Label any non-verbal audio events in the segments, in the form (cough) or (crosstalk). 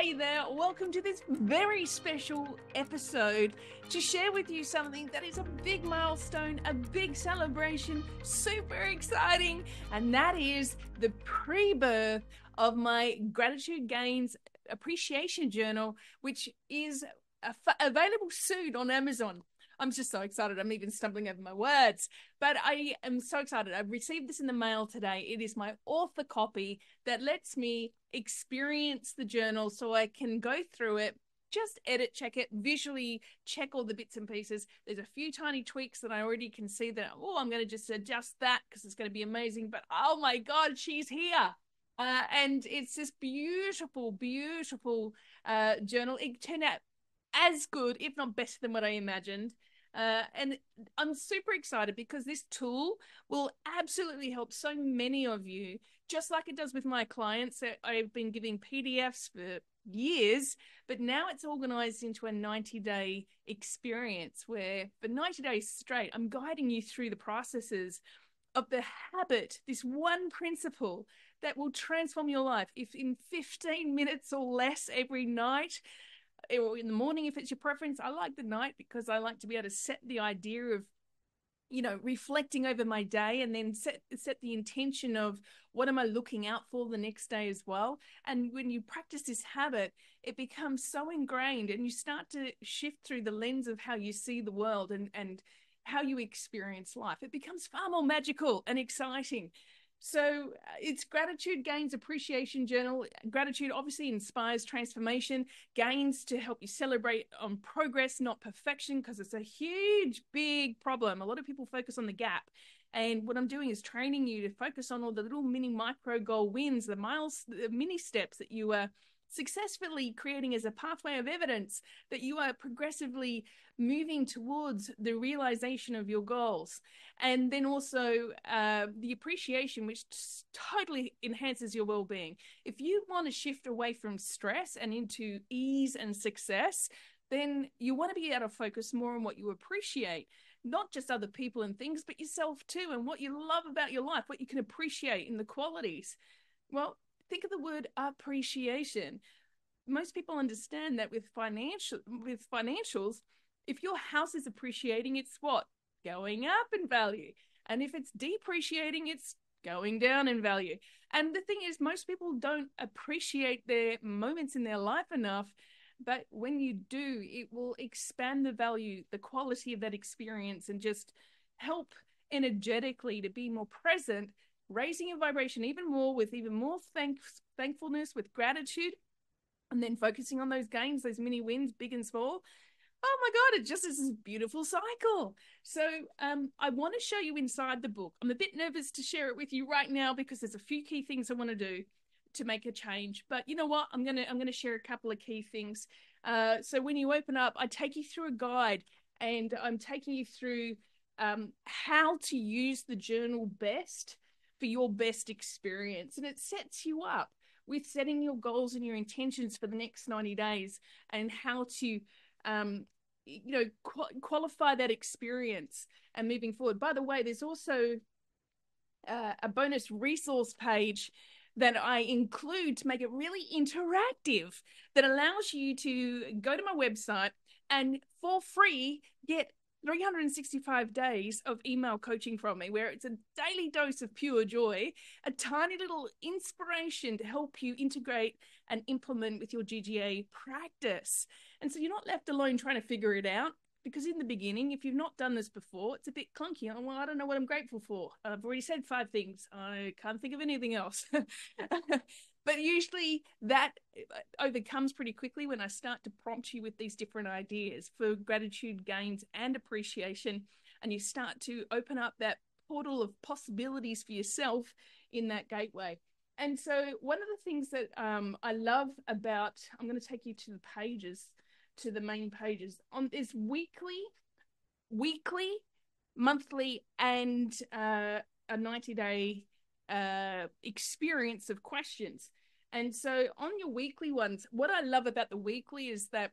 Hey there, welcome to this very special episode to share with you something that is a big milestone, a big celebration, super exciting, and that is the pre birth of my Gratitude Gains Appreciation Journal, which is available soon on Amazon. I'm just so excited. I'm even stumbling over my words. But I am so excited. I've received this in the mail today. It is my author copy that lets me experience the journal so I can go through it just edit check it visually check all the bits and pieces there's a few tiny tweaks that i already can see that oh i'm going to just adjust that because it's going to be amazing but oh my god she's here uh, and it's this beautiful beautiful uh, journal it turned out as good if not better than what i imagined uh, and I'm super excited because this tool will absolutely help so many of you, just like it does with my clients. that I've been giving PDFs for years, but now it's organized into a 90 day experience where for 90 days straight, I'm guiding you through the processes of the habit, this one principle that will transform your life. If in 15 minutes or less every night, or in the morning if it's your preference. I like the night because I like to be able to set the idea of you know reflecting over my day and then set set the intention of what am i looking out for the next day as well. And when you practice this habit it becomes so ingrained and you start to shift through the lens of how you see the world and and how you experience life. It becomes far more magical and exciting so uh, it's gratitude gains appreciation journal. Gratitude obviously inspires transformation, gains to help you celebrate on progress, not perfection, because it's a huge, big problem. A lot of people focus on the gap. And what I'm doing is training you to focus on all the little mini micro goal wins, the miles, the mini steps that you are successfully creating as a pathway of evidence that you are progressively moving towards the realization of your goals. And then also uh, the appreciation, which totally enhances your well being. If you want to shift away from stress and into ease and success, then you want to be able to focus more on what you appreciate not just other people and things, but yourself too, and what you love about your life, what you can appreciate in the qualities. Well, think of the word appreciation. Most people understand that with financial with financials, if your house is appreciating, it's what? Going up in value. And if it's depreciating, it's going down in value. And the thing is, most people don't appreciate their moments in their life enough. But when you do, it will expand the value, the quality of that experience, and just help energetically to be more present raising your vibration even more with even more thanks, thankfulness, with gratitude, and then focusing on those gains, those mini wins, big and small. Oh my God, it just is this beautiful cycle. So um, I want to show you inside the book. I'm a bit nervous to share it with you right now because there's a few key things I want to do to make a change. But you know what? I'm gonna I'm gonna share a couple of key things. Uh, so when you open up, I take you through a guide, and I'm taking you through um, how to use the journal best for your best experience. And it sets you up with setting your goals and your intentions for the next 90 days and how to, um, you know, qu- qualify that experience and moving forward. By the way, there's also uh, a bonus resource page that I include to make it really interactive that allows you to go to my website and for free get 365 days of email coaching from me, where it's a daily dose of pure joy, a tiny little inspiration to help you integrate and implement with your GGA practice. And so you're not left alone trying to figure it out. Because in the beginning, if you've not done this before, it's a bit clunky. Oh, well, I don't know what I'm grateful for. I've already said five things. I can't think of anything else. (laughs) but usually that uh, overcomes pretty quickly when I start to prompt you with these different ideas for gratitude gains and appreciation. And you start to open up that portal of possibilities for yourself in that gateway. And so, one of the things that um, I love about, I'm going to take you to the pages, to the main pages on this weekly, weekly, monthly, and uh, a 90 day uh, experience of questions. And so on your weekly ones, what I love about the weekly is that,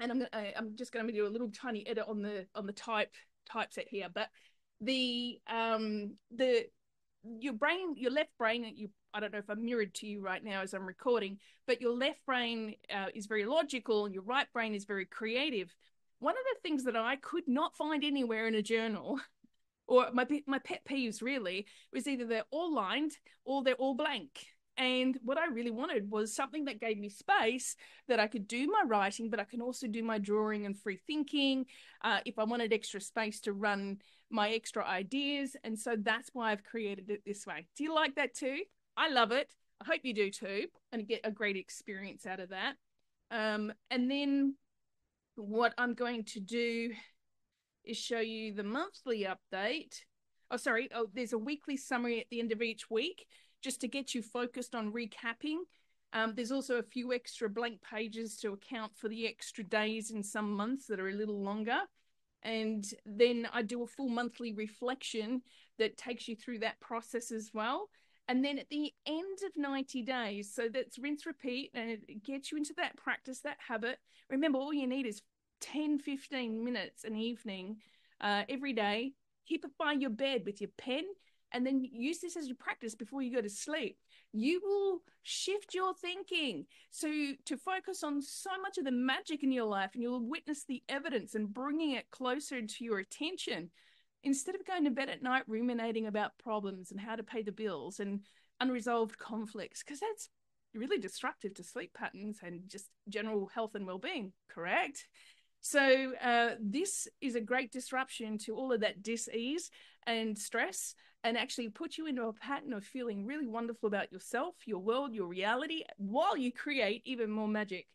and I'm I, I'm just going to do a little tiny edit on the on the type typeset here, but the um the your brain, your left brain, you I don't know if I'm mirrored to you right now as I'm recording, but your left brain uh, is very logical and your right brain is very creative. One of the things that I could not find anywhere in a journal, (laughs) or my my pet peeves really, was either they're all lined or they're all blank. And what I really wanted was something that gave me space that I could do my writing, but I can also do my drawing and free thinking. Uh, if I wanted extra space to run my extra ideas. And so that's why I've created it this way. Do you like that too? I love it. I hope you do too, and get a great experience out of that. Um, and then what I'm going to do is show you the monthly update. Oh, sorry. Oh, there's a weekly summary at the end of each week just to get you focused on recapping. Um, there's also a few extra blank pages to account for the extra days in some months that are a little longer. And then I do a full monthly reflection that takes you through that process as well. And then at the end of 90 days, so that's rinse, repeat, and it gets you into that practice, that habit. Remember, all you need is 10, 15 minutes an evening uh, every day. Keep it by your bed with your pen, and then use this as your practice before you go to sleep. You will shift your thinking. So, to focus on so much of the magic in your life, and you'll witness the evidence and bringing it closer to your attention instead of going to bed at night ruminating about problems and how to pay the bills and unresolved conflicts, because that's really destructive to sleep patterns and just general health and well-being correct so uh, this is a great disruption to all of that dis-ease and stress and actually put you into a pattern of feeling really wonderful about yourself your world your reality while you create even more magic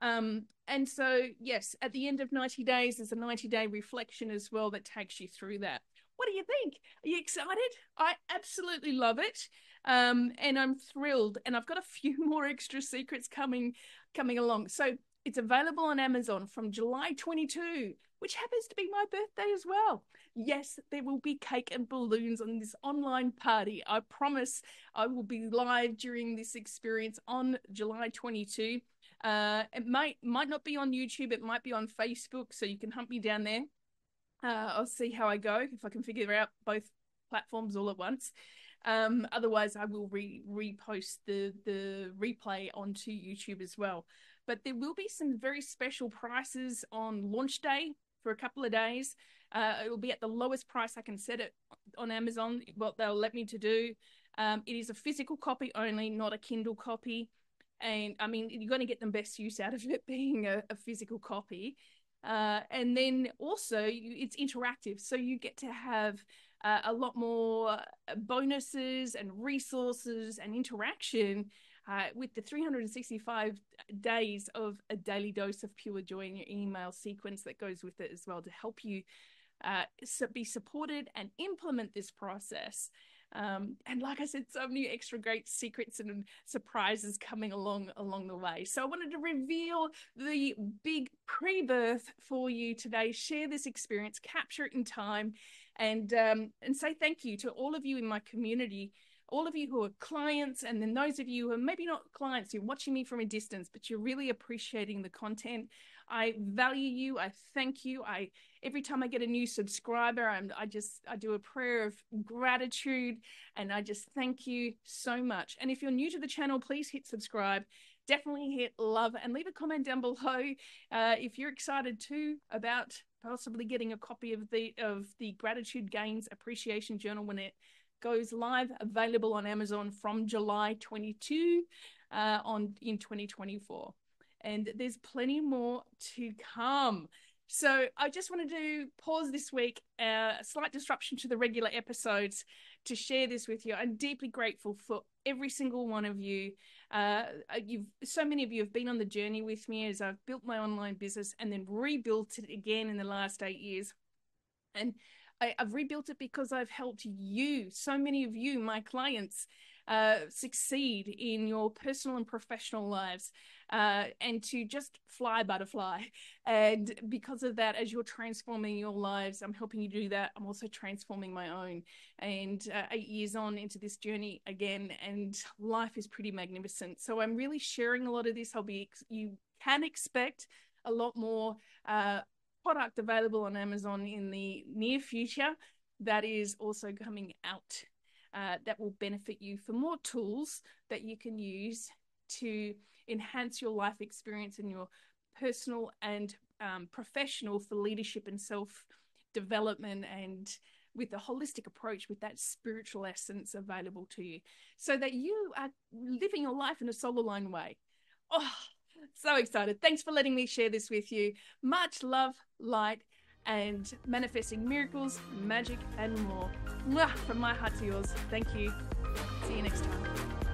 um, and so, yes, at the end of 90 days, there's a 90 day reflection as well that takes you through that. What do you think? Are you excited? I absolutely love it. Um, and I'm thrilled. And I've got a few (laughs) more extra secrets coming coming along. So it's available on Amazon from July 22, which happens to be my birthday as well. Yes, there will be cake and balloons on this online party. I promise I will be live during this experience on July 22. Uh, it might might not be on YouTube. It might be on Facebook, so you can hunt me down there. Uh, I'll see how I go if I can figure out both platforms all at once. Um, otherwise, I will re repost the the replay onto YouTube as well. But there will be some very special prices on launch day for a couple of days. Uh, it will be at the lowest price I can set it on Amazon. What they'll let me to do. Um, it is a physical copy only, not a Kindle copy and I mean you're going to get the best use out of it (laughs) being a, a physical copy. Uh, and then also you, it's interactive, so you get to have uh, a lot more bonuses and resources and interaction uh, with the 365 days of a daily dose of pure joy in your email sequence that goes with it as well to help you uh, be supported and implement this process um, and like I said, so many extra great secrets and surprises coming along along the way. So I wanted to reveal the big pre-birth for you today. Share this experience, capture it in time, and um, and say thank you to all of you in my community all of you who are clients, and then those of you who are maybe not clients, you're watching me from a distance, but you're really appreciating the content. I value you. I thank you. I every time I get a new subscriber, I'm, I just I do a prayer of gratitude, and I just thank you so much. And if you're new to the channel, please hit subscribe. Definitely hit love and leave a comment down (laughs) below uh, if you're excited too about possibly getting a copy of the of the gratitude gains appreciation journal when it goes live, available on Amazon from July 22 uh, on in 2024. And there's plenty more to come. So I just wanted to pause this week, uh, a slight disruption to the regular episodes, to share this with you. I'm deeply grateful for every single one of you. Uh, you've so many of you have been on the journey with me as I've built my online business and then rebuilt it again in the last eight years. And I, have rebuilt it because I've helped you, so many of you, my clients, uh, succeed in your personal and professional lives uh, and to just fly butterfly. And because of that, as you're transforming your lives, I'm helping you do that. I'm also transforming my own. And uh, eight years on into this journey again, and life is pretty magnificent. So I'm really sharing a lot of this. I'll be, you can expect a lot more uh, product available on Amazon in the near future that is also coming out. uh, that will benefit you for more tools that you can use to enhance your life experience and your personal and um, professional for leadership and self development and with a holistic approach with that spiritual essence available to you so that you are living your life in a soul aligned way. Oh, so excited. Thanks for letting me share this with you. Much love, light, and manifesting miracles, magic, and more. From my heart to yours. Thank you. See you next time.